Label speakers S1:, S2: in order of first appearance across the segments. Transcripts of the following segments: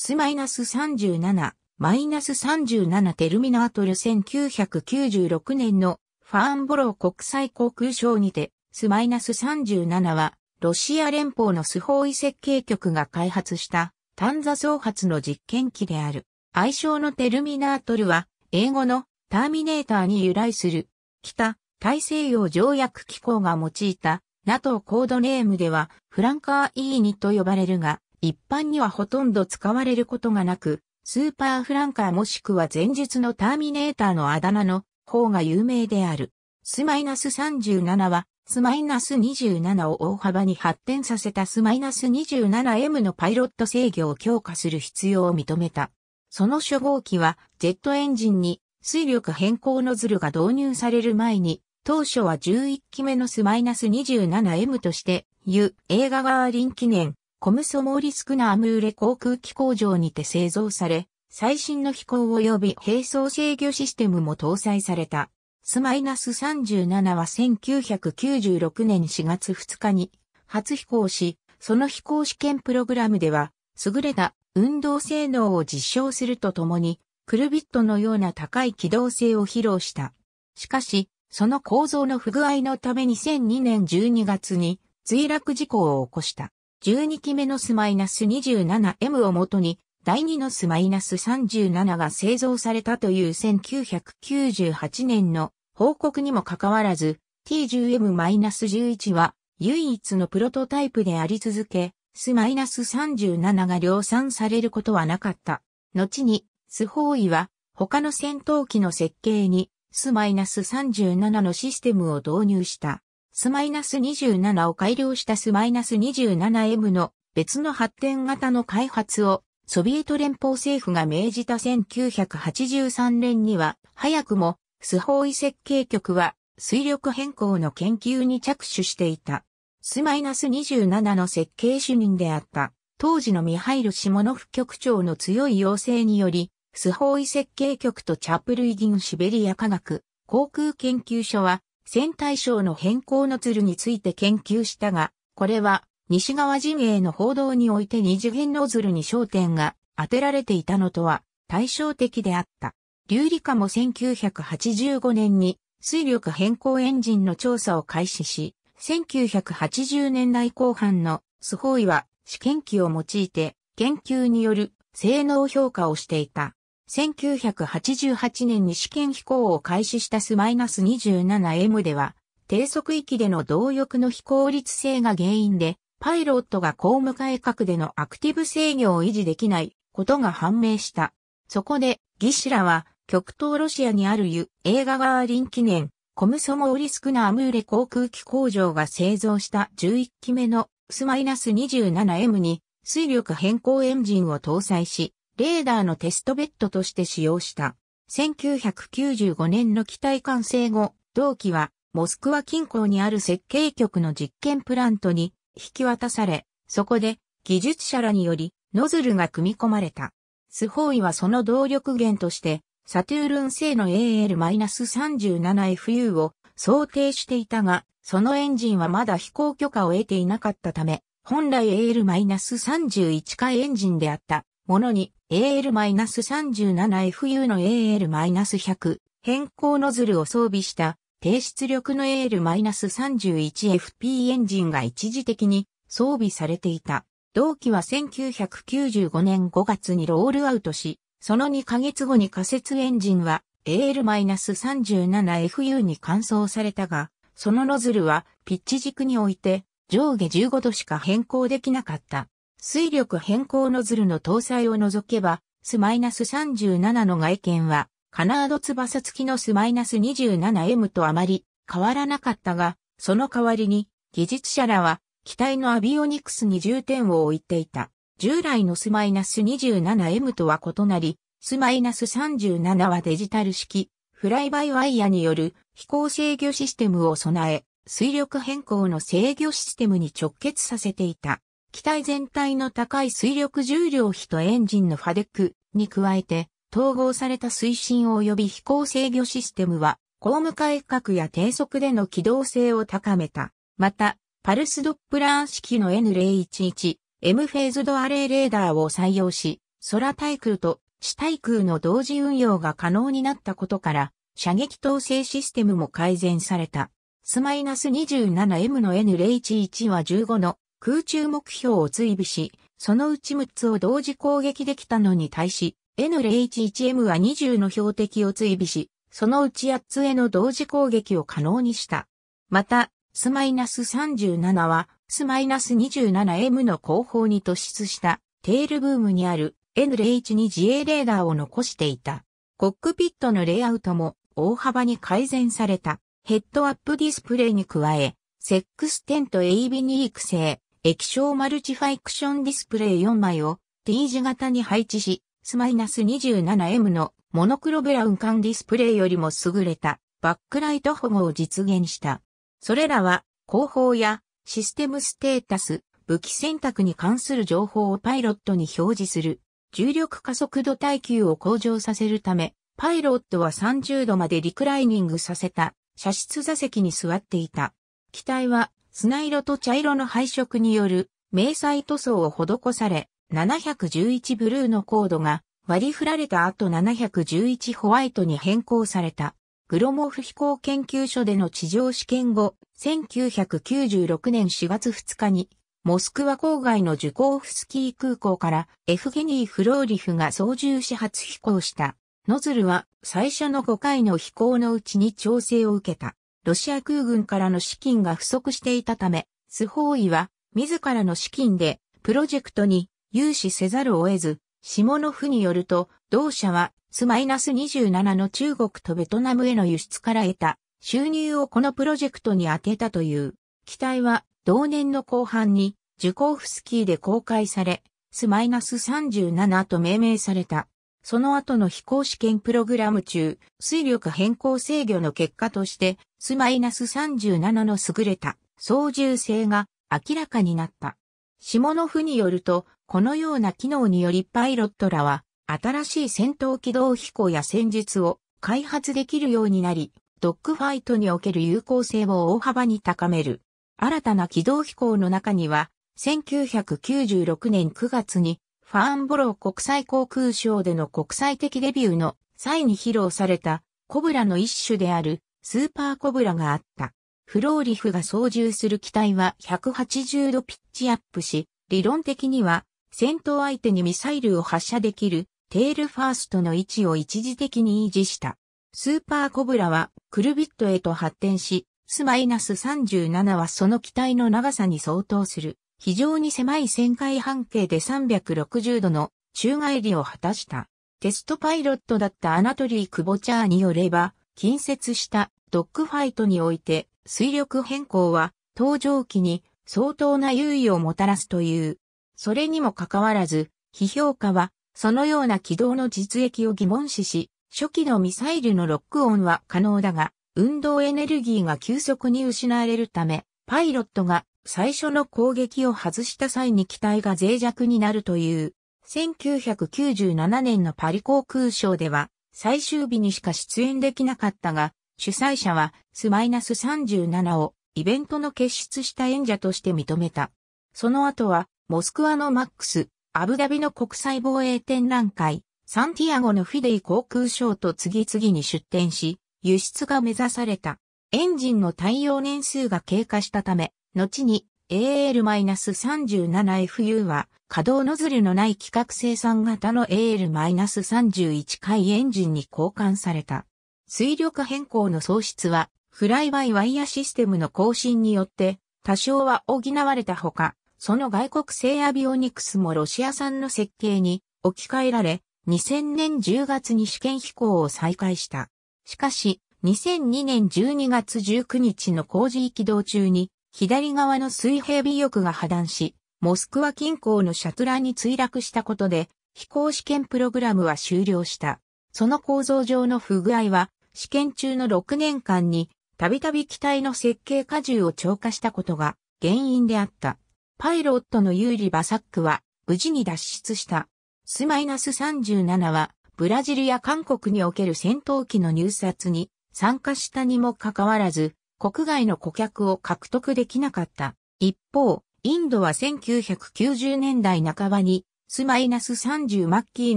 S1: Su-37、マイナス37テルミナートル1996年のファーンボロー国際航空ショーにて、 Su-37は、ロシア連邦のスホーイ設計局が開発した単座双発の実験機である。愛称のテルミナートルは、英語のターミネーターに由来する、北大西洋条約機構が用いた NATO コードネームではフランカー E2 と呼ばれるが、一般にはほとんど使われることがなく、スーパーフランカーもしくは前述のターミネーターのあだ名の方が有名である。スマイナス37は、スマイナス27を大幅に発展させたスマイナス 27M のパイロット制御を強化する必要を認めた。その初号機は、ジェットエンジンに水力変更ノズルが導入される前に、当初は11機目のスマイナス 27M として、ユ映画ガーリン記念コムソモーリスクナームーレ航空機工場にて製造され、最新の飛行及び並走制御システムも搭載された。スマイナス37は1996年4月2日に初飛行し、その飛行試験プログラムでは、優れた運動性能を実証するとともに、クルビットのような高い機動性を披露した。しかし、その構造の不具合のため2002年12月に墜落事故を起こした。12機目のスマイナス 27M をもとに、第2のスマイナス37が製造されたという1998年の報告にもかかわらず、T10M-11 は唯一のプロトタイプであり続け、スマイナス37が量産されることはなかった。後に、スホーイは他の戦闘機の設計にスマイナス37のシステムを導入した。スマイナス27を改良したスマイナス 27M の別の発展型の開発をソビエト連邦政府が命じた1983年には早くもスホーイ設計局は水力変更の研究に着手していた。スマイナス27の設計主任であった当時のミハイル・シモノフ局長の強い要請によりスホーイ設計局とチャプルイディン・シベリア科学航空研究所は線対象の変更の鶴について研究したが、これは西側陣営の報道において二次元ノズルに焦点が当てられていたのとは対照的であった。流理科も1985年に水力変更エンジンの調査を開始し、1980年代後半のスホイは試験機を用いて研究による性能評価をしていた。1988年に試験飛行を開始したスマイナス 27M では、低速域での動力の非効率性が原因で、パイロットが高向かい角でのアクティブ制御を維持できないことが判明した。そこで、ギシラは、極東ロシアにあるユ映画ガーリン記念、コムソモーリスクナームーレ航空機工場が製造した11機目のスマイナス 27M に水力変更エンジンを搭載し、レーダーのテストベッドとして使用した。1995年の機体完成後、同機はモスクワ近郊にある設計局の実験プラントに引き渡され、そこで技術者らによりノズルが組み込まれた。スホーイはその動力源としてサトゥールン製の AL-37FU を想定していたが、そのエンジンはまだ飛行許可を得ていなかったため、本来 AL-31 回エンジンであったものに AL-37FU の AL-100 変更ノズルを装備した低出力の AL-31FP エンジンが一時的に装備されていた。同機は1995年5月にロールアウトし、その2ヶ月後に仮設エンジンは AL-37FU に換装されたが、そのノズルはピッチ軸において上下15度しか変更できなかった。水力変更ノズルの搭載を除けば、スマイナス37の外見は、カナード翼付きのスマイナス 27M とあまり変わらなかったが、その代わりに、技術者らは、機体のアビオニクスに重点を置いていた。従来のスマイナス 27M とは異なり、スマイナス37はデジタル式、フライバイワイヤによる飛行制御システムを備え、水力変更の制御システムに直結させていた。機体全体の高い水力重量比とエンジンのファデックに加えて、統合された推進及び飛行制御システムは、高向かい角や低速での機動性を高めた。また、パルスドップラー式の N011、M フェーズドアレイレーダーを採用し、空対空と地対空の同時運用が可能になったことから、射撃統制システムも改善された。スマイナス 27M の N011 は15の空中目標を追尾し、そのうち6つを同時攻撃できたのに対し、N011M は20の標的を追尾し、そのうち8つへの同時攻撃を可能にした。また、ス -37 は、ス -27M の後方に突出したテールブームにある N01 自衛レーダーを残していた。コックピットのレイアウトも大幅に改善された。ヘッドアップディスプレイに加え、セックステント AB に育成、液晶マルチファイクションディスプレイ4枚を T 字型に配置し、スマイナス 27M のモノクロブラウン管ディスプレイよりも優れたバックライト保護を実現した。それらは後方やシステムステータス、武器選択に関する情報をパイロットに表示する重力加速度耐久を向上させるため、パイロットは30度までリクライニングさせた射出座席に座っていた。機体は砂色と茶色の配色による迷彩塗装を施され、711ブルーのコードが割り振られた後711ホワイトに変更された。グロモフ飛行研究所での地上試験後、1996年4月2日にモスクワ郊外のジュコーフスキー空港からエフゲニー・フローリフが操縦し初飛行した。ノズルは最初の5回の飛行のうちに調整を受けた。ロシア空軍からの資金が不足していたため、スホーイは自らの資金でプロジェクトに融資せざるを得ず、シモノフによると、同社はスマイナス27の中国とベトナムへの輸出から得た収入をこのプロジェクトに充てたという。機体は同年の後半にジュコーフスキーで公開され、スマイナス37と命名された。その後の飛行試験プログラム中、水力変更制御の結果として、スマイナス37の優れた操縦性が明らかになった。シモノフによると、このような機能によりパイロットらは、新しい戦闘機動飛行や戦術を開発できるようになり、ドッグファイトにおける有効性を大幅に高める。新たな機動飛行の中には、1996年9月にファーンボロー国際航空ショーでの国際的デビューの際に披露されたコブラの一種であるスーパーコブラがあった。フロロフが操縦する機体は180度ピッチアップし、理論的には戦闘相手にミサイルを発射できるテールファーストの位置を一時的に維持した。スーパーコブラはクルビットへと発展し、スマイナス37はその機体の長さに相当する非常に狭い旋回半径で360度の宙返りを果たした。テストパイロットだったアナトリー・クボチャーによれば、近接したドッグファイトにおいて、水力変更は登場機に相当な優位をもたらすという。それにもかかわらず、批評家は、そのような軌道の実益を疑問視し、初期のミサイルのロックオンは可能だが、運動エネルギーが急速に失われるため、パイロットが最初の攻撃を外した際に機体が脆弱になるという。1997年のパリ航空ショーでは最終日にしか出演できなかったが、主催者はスマイナス37をイベントの結出した演者として認めた。その後はモスクワのマックス、アブダビの国際防衛展覧会、サンティアゴのフィデイ航空ショーと次々に出展し、輸出が目指された。エンジンの耐用年数が経過したため、後に AL-37FU は稼働ノズルのない規格生産型の AL-31 回エンジンに交換された。水力変更の喪失はフライバイワイヤシステムの更新によって多少は補われたほか、その外国製アビオニクスもロシア産の設計に置き換えられ、2000年10月に試験飛行を再開した。しかし、2002年12月19日の工事起動中に、左側の水平尾翼が破断し、モスクワ近郊のシャトラに墜落したことで、飛行試験プログラムは終了した。その構造上の不具合は、試験中の6年間に、たびたび機体の設計荷重を超過したことが原因であった。パイロットの有利バサックは、無事に脱出した。スマイナス37は、ブラジルや韓国における戦闘機の入札に参加したにもかかわらず、国外の顧客を獲得できなかった。一方、インドは1990年代半ばにスマイナス30マッキー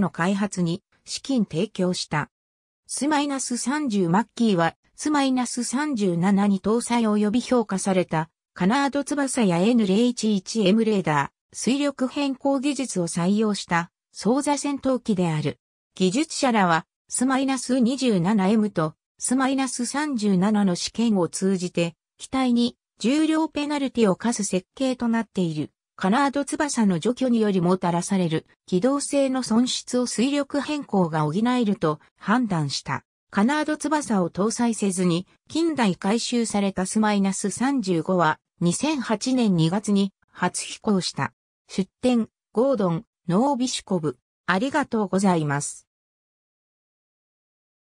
S1: の開発に資金提供した。スマイナス30マッキーはスマイナス37に搭載及び評価されたカナード翼や N011M レーダー、水力変更技術を採用した操作戦闘機である。技術者らはスマイナス 27M とスマイナス37の試験を通じて機体に重量ペナルティを課す設計となっている。カナード翼の除去によりもたらされる機動性の損失を水力変更が補えると判断した。カナード翼を搭載せずに近代回収されたスマイナス35は2008年2月に初飛行した。出展、ゴードン、ノービシコブ。ありがとうございます。